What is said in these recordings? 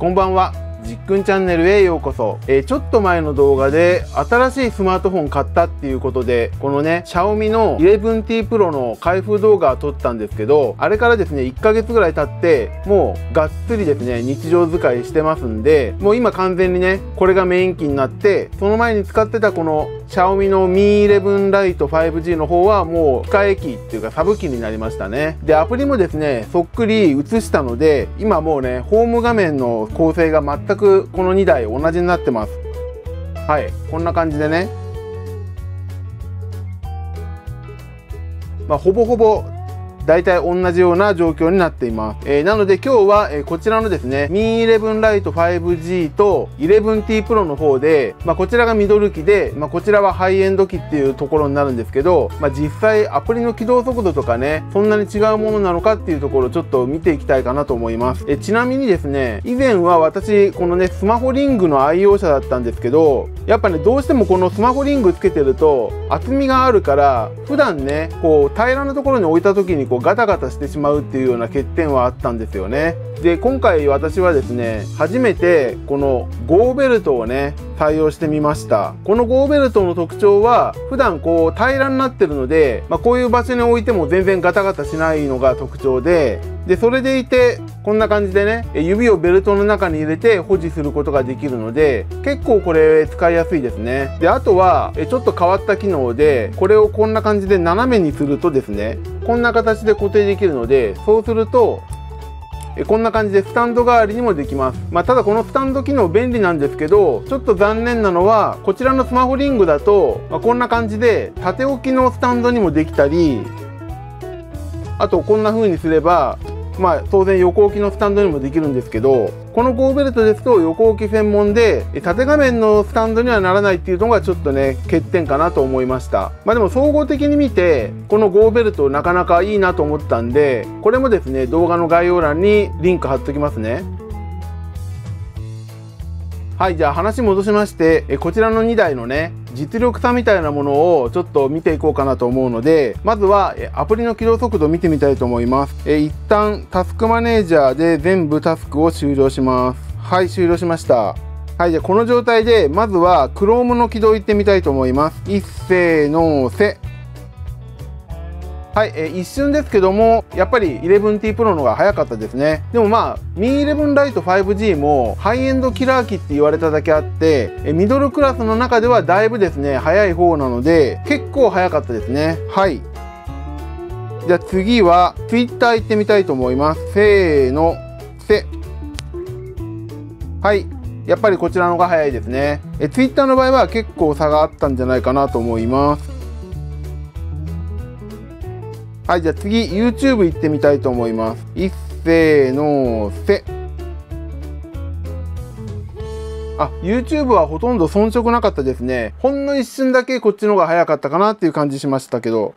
こんばんは。じっくんチャンネルへようこそ、えー、ちょっと前の動画で新しいスマートフォン買ったっていうことでこのね Xiaomi の 11T Pro の開封動画撮ったんですけどあれからですね1ヶ月ぐらい経ってもうがっつりですね日常使いしてますんでもう今完全にねこれがメイン機になってその前に使ってたこの Xiaomi の Mi 11 Lite 5G の方はもう控え機っていうかサブ機になりましたね。でアプリもですねそっくり映したので今もうねホーム画面の構成が全くこの2台同じになってます。はいこんな感じでね。まあ、ほぼほぼ大体同じような状況になっています。えー、なので今日は、えー、こちらのですね、Mi 11 Lite 5G と 11T Pro の方で、まあ、こちらがミドル機で、まあ、こちらはハイエンド機っていうところになるんですけど、まあ、実際アプリの起動速度とかね、そんなに違うものなのかっていうところをちょっと見ていきたいかなと思います。えー、ちなみにですね、以前は私、このね、スマホリングの愛用者だったんですけど、やっぱね、どうしてもこのスマホリングつけてると、厚みがあるから、普段ね、こう、平らなところに置いた時にこうガタガタしてしまうっていうような欠点はあったんですよね。で今回私はですね初めてこのゴーベルトをね対応してみましたこのゴーベルトの特徴は普段こう平らになってるので、まあ、こういう場所に置いても全然ガタガタしないのが特徴ででそれでいてこんな感じでね指をベルトの中に入れて保持することができるので結構これ使いやすいですね。であとはちょっと変わった機能でこれをこんな感じで斜めにするとですねこんな形で固定できるのでそうするとこんな感じでスタンド代わりにもできます、まあ、ただこのスタンド機能便利なんですけどちょっと残念なのはこちらのスマホリングだと、まあ、こんな感じで縦置きのスタンドにもできたりあとこんな風にすればまあ当然横置きのスタンドにもできるんですけどこのゴーベルトですと横置き専門で縦画面のスタンドにはならないっていうのがちょっとね欠点かなと思いました。まあでも総合的に見てこのゴーベルトなかなかいいなと思ったんでこれもですね動画の概要欄にリンク貼っときますね。はいじゃあ話戻しましてえこちらの2台のね実力差みたいなものをちょっと見ていこうかなと思うのでまずはアプリの起動速度を見てみたいと思います。え一旦タスクマネージャーで全部タスクを終了します。はい終了しました。はいじゃあこの状態でまずは Chrome の起動いってみたいと思います。一斉のせ。はい、えー、一瞬ですけどもやっぱり 11T Pro のが早かったですね。でもまあ Mi 11 Lite 5G もハイエンドキラー機って言われただけあって、えー、ミドルクラスの中ではだいぶですね早い方なので結構早かったですね。はい。じゃあ次は Twitter 行ってみたいと思います。せーの。せ。はい。やっぱりこちらの方が早いですね。え Twitter の場合は結構差があったんじゃないかなと思います。はいじゃあ次 YouTube 行ってみたいと思います。一斉のせ。あ YouTube はほとんど遜色なかったですね。ほんの一瞬だけこっちの方が早かったかなっていう感じしましたけど。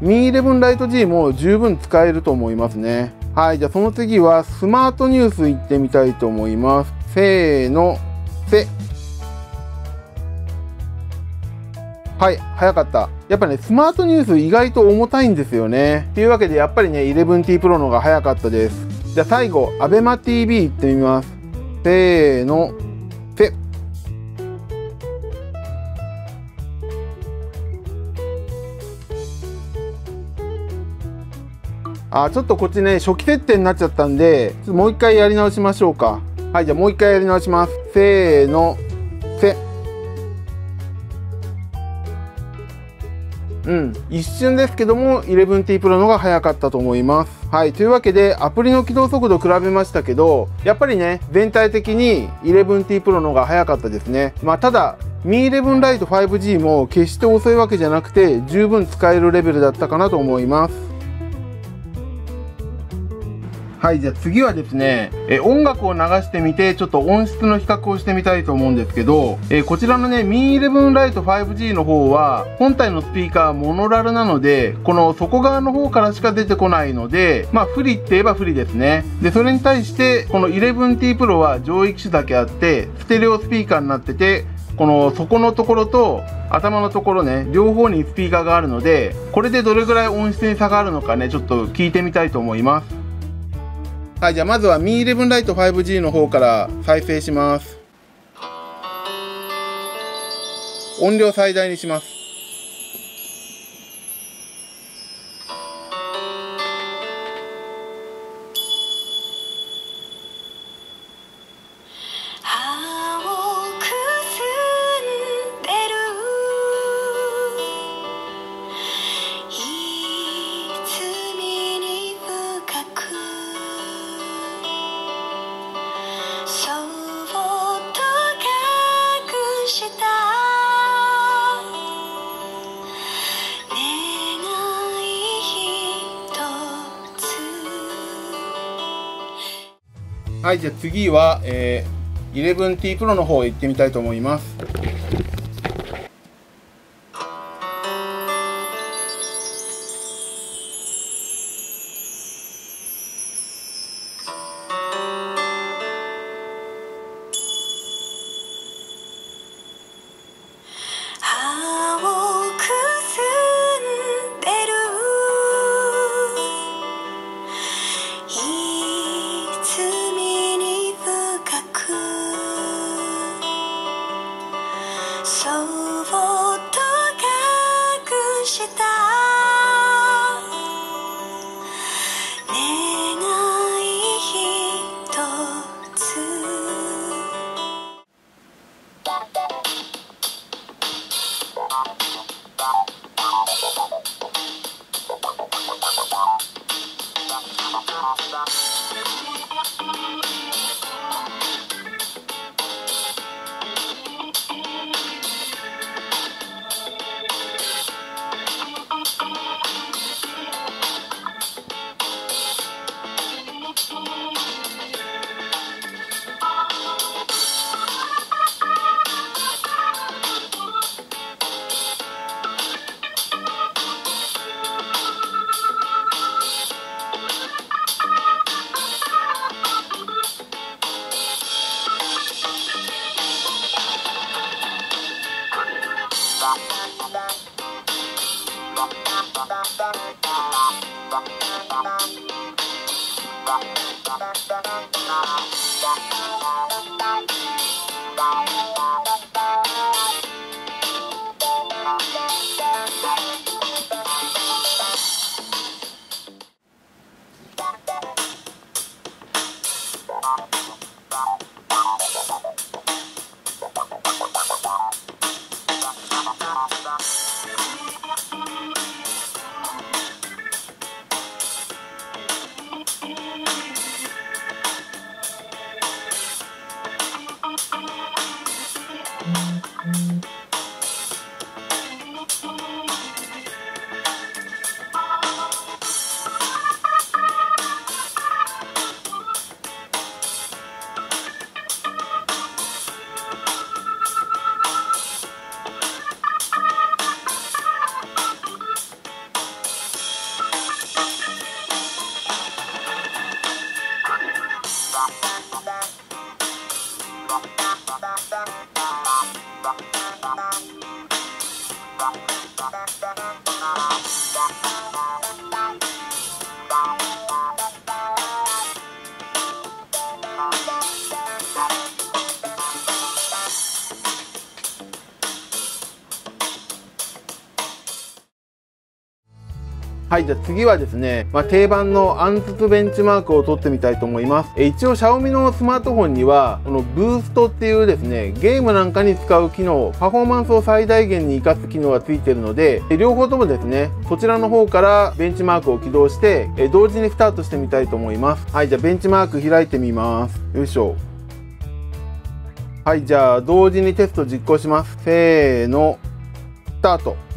Mi 11 Lite G も十分使えると思いますね。はいじゃあその次はスマートニュース行ってみたいと思います。せーの。せ。はい早かった。やっぱねスマートニュース意外と重たいんですよね。というわけでやっぱりね 11T Pro の方が早かったです。じゃあ最後 ABEMATV 行ってみます。せーの。せあちょっとこっちね初期設定になっちゃったんでもう一回やり直しましょうか。はいじゃあもう一回やり直します。せーの。せうん、一瞬ですけども 11T Pro のが早かったと思います。はい、というわけでアプリの起動速度比べましたけどやっぱりね全体的に 11T Pro のが早かったですね。まあただ Mi 11 Lite 5G も決して遅いわけじゃなくて十分使えるレベルだったかなと思います。はいじゃあ次はですねえ音楽を流してみてちょっと音質の比較をしてみたいと思うんですけどえこちらのね Mi 11 Lite 5G の方は本体のスピーカーモノラルなのでこの外側の方からしか出てこないのでまあ不利って言えば不利ですね。でそれに対してこの 11T Pro は上位機種だけあってステレオスピーカーになっててこの底のところと頭のところね両方にスピーカーがあるのでこれでどれぐらい音質に差があるのかねちょっと聞いてみたいと思います。はい、じゃあまずは Mi 11ライト 5G の方から再生します。音量最大にします。はい、じゃあ次は、えー、11T Pro の方行ってみたいと思います。そっと隠したはい、じゃあ次はですね、まあ、定番の暗突ベンチマークを取ってみたいと思います。え一応、Xiaomi のスマートフォンには、このブーストっていうですね、ゲームなんかに使う機能、パフォーマンスを最大限に活かす機能がついているので、両方ともですね、そちらの方からベンチマークを起動して、え同時にスタートしてみたいと思います。はい、じゃあベンチマーク開いてみます。よいしょ。はい、じゃあ同時にテスト実行します。せーの、スタート。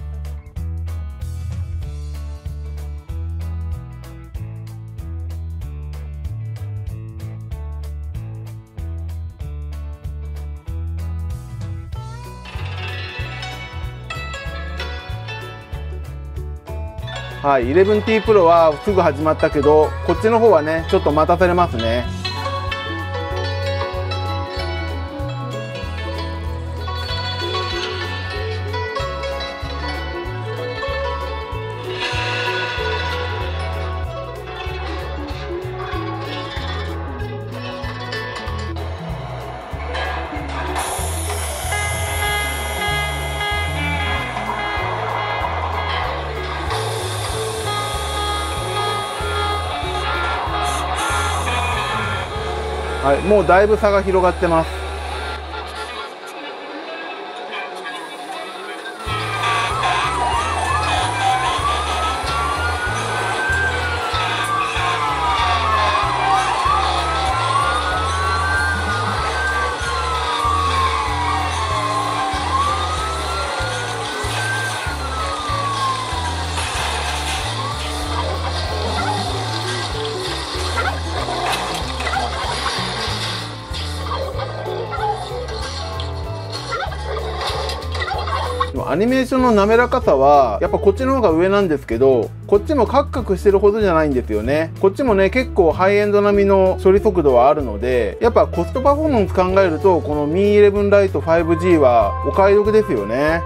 はい、11T Pro はすぐ始まったけどこっちの方はねちょっと待たされますね。はいもうだいぶ差が広がってます。アニメーションの滑らかさはやっぱこっちの方が上なんですけどこっちもカクカクしてるほどじゃないんですよね。こっちもね結構ハイエンド並みの処理速度はあるのでやっぱコストパフォーマンス考えるとこの Mi11 ライト 5G はお買い得ですよね。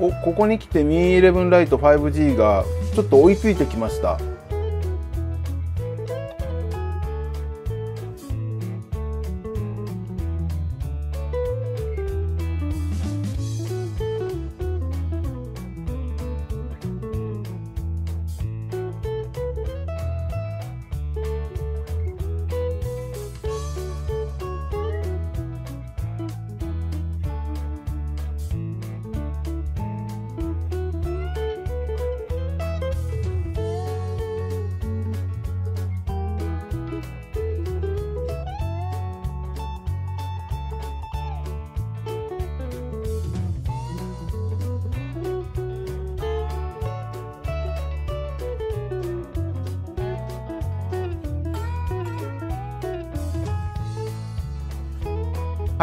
おここに来て Mi11 ライト 5G がちょっと追いついてきました。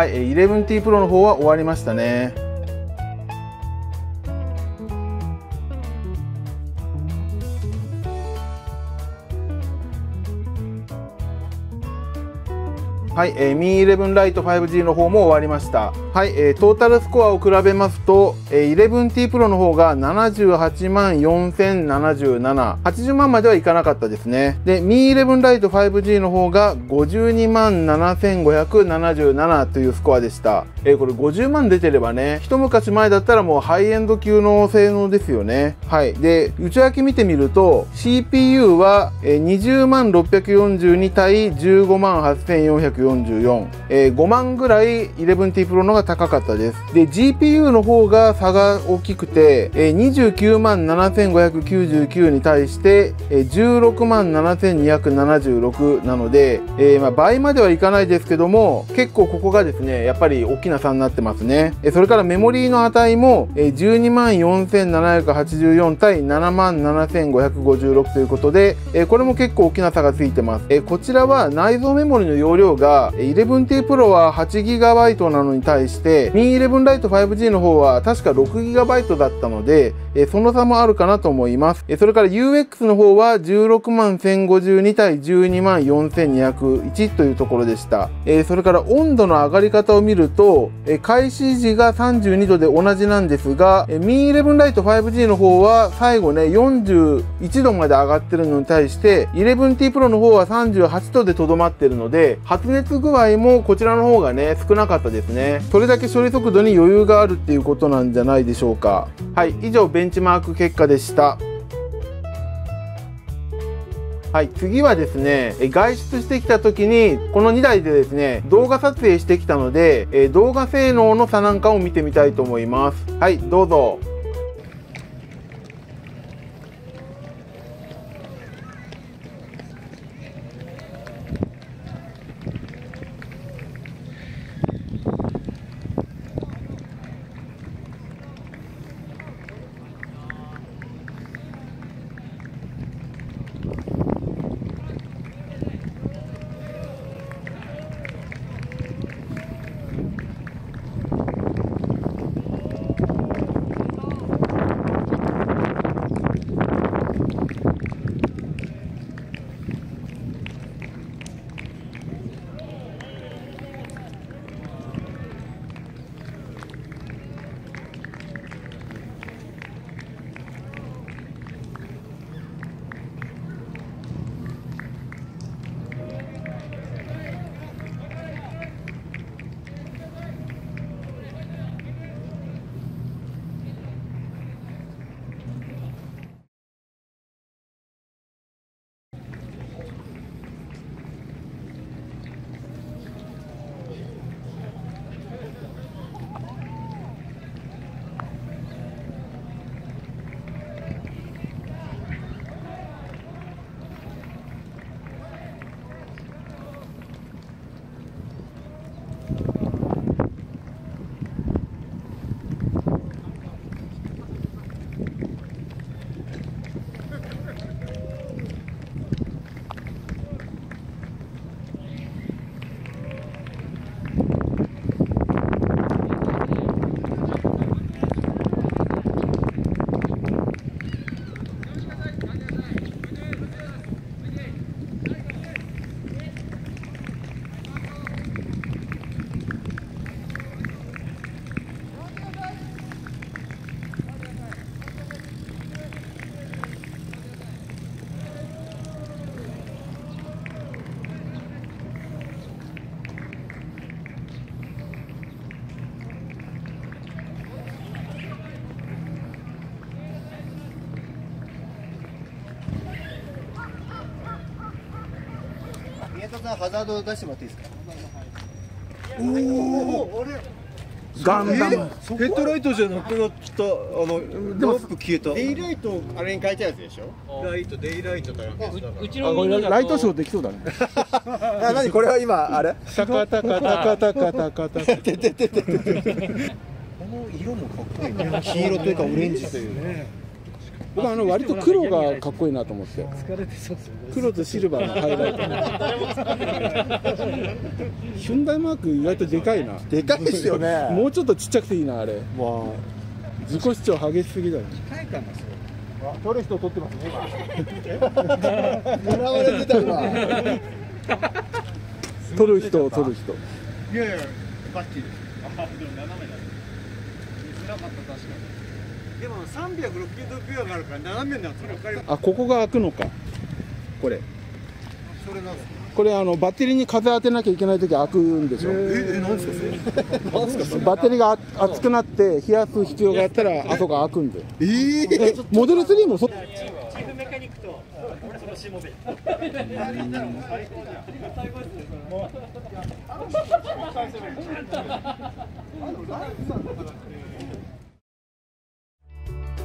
はい、11T Pro の方は終わりましたね。はい、えー、Mi 11 Lite 5G の方も終わりました。はい、えー、トータルスコアを比べますと、えー、11T Pro の方が78万4077、80万まではいかなかったですね。で、Mi 11 Lite 5G の方が52万7577というスコアでした。えー、これ50万出てればね、一昔前だったらもうハイエンド級の性能ですよね。はい。で、内訳見てみると、CPU は、20万642対15万8444、えー、5万ぐらい 11T Pro のが高かったです。で、GPU の方が差が大きくて、えー、29万7599に対して、えー、16万7276なので、え、まあ倍まではいかないですけども、結構ここがですね、やっぱり大きな差になってますね。え、それからメモリーの値も、えー、12万4784対7万7556ということで、え、これも結構大きな差がついてます。え、こちらは内蔵メモリの容量がが 11T Pro は 8GB なのに対してして Mi 11 Lite 5G の方は確か 6GB だったのでその差もあるかなと思います。それから UX の方は16万1052対12万4201というところでした。それから温度の上がり方を見ると開始時が32度で同じなんですが Mi 11 Lite 5G の方は最後ね41度まで上がってるのに対して 11T Pro の方は38度でとどまってるので発熱具合もこちらの方がね少なかったですね。それだけ処理速度に余裕があるっていうことなんじゃないでしょうかはい以上ベンチマーク結果でしたはい、次はですね、外出してきた時に、この2台でですね、動画撮影してきたので、動画性能の差なんかを見てみたいと思います。はい、どうぞ。ハザード出してもらっていいですか？おおあれ？ガンダム。ヘッドライトじゃなくなった。あのロープ消えた。デイライトあれに書いたやつでしょ？ライトデイライトだようちあこれライトショーできそうだね。あ何？これは今あれ？タカタカタカタカタカタてててててこの色もかっこいいね黄色というかオレンジというね僕あの割と黒がかっこいいなと思って。黒とシルバーのハイライトヒュンダイマーク意外とでかいな。でかいっすよね。もうちょっとちっちゃくていいなあれ。わ自己主張激しすぎだよあ撮る人撮ってますね今。狙われてたわ。撮る人撮る人。いやいやバッチリです。でも360度ビューがあるから斜めになってる。分かりあここが開くのか。これ。それなんですかこれあのバッテリーに風当てなきゃいけない時開くんでしょえなんですかそれなんですかそれ？バッテリーが熱くなって冷やす必要があったらあそこ開くんで。えーえモデル3もそチーフメカニックとそのしもべ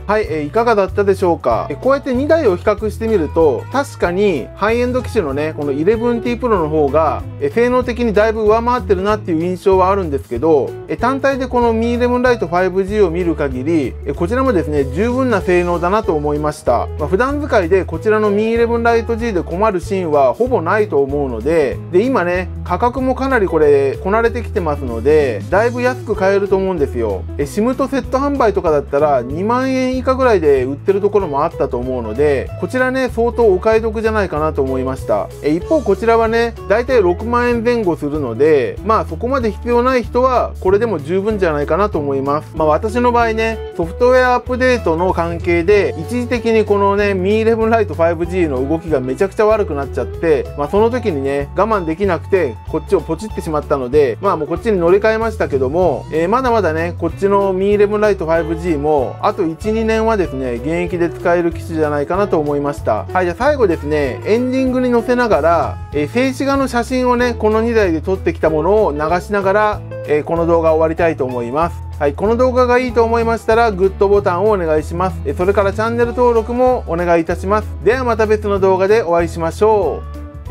はい、えーいかがだったでしょうか、えこうやって2台を比較してみると確かにハイエンド機種のねこの 11T Pro の方が、え性能的にだいぶ上回ってるなっていう印象はあるんですけど、え単体でこの Mi 11 Lite 5G を見る限り、えこちらもですね十分な性能だなと思いました、まあ、普段使いでこちらの Mi 11 Lite G で困るシーンはほぼないと思うのでで今ね価格もかなりこれこなれてきてますのでだいぶ安く買えると思うんですよ。え SIM とセット販売とかだったら2万円以下ぐらいで売ってるところもあったと思うのでこちらね相当お買い得じゃないかなと思いました。え一方こちらはねだいたい6万円前後するのでまあそこまで必要ない人はこれでも十分じゃないかなと思います。まあ私の場合ねソフトウェアアップデートの関係で一時的にこのね Mi 11 Lite 5G の動きがめちゃくちゃ悪くなっちゃってまあその時にね我慢できなくてこっちをポチってしまったのでまあもうこっちに乗り換えましたけども、えーまだまだねこっちの Mi 11 Lite 5G もあと12年はですね現役で使える機種じゃないかなと思いました。はいじゃあ最後ですねエンディングに載せながら、えー静止画の写真をねこの2台で撮ってきたものを流しながら、えーこの動画を終わりたいと思います。はい、この動画がいいと思いましたらグッドボタンをお願いします。えそれからチャンネル登録もお願いいたします。ではまた別の動画でお会いしましょ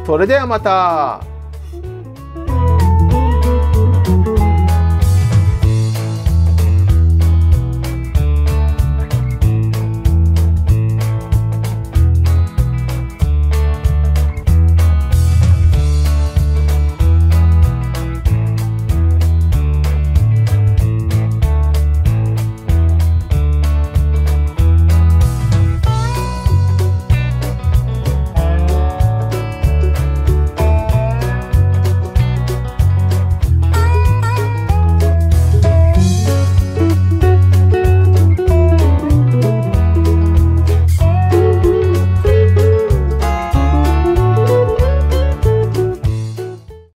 う。それではまた。